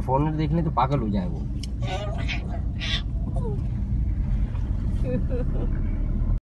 अभी फ़ोन देखने तो पागल हो जाए वो।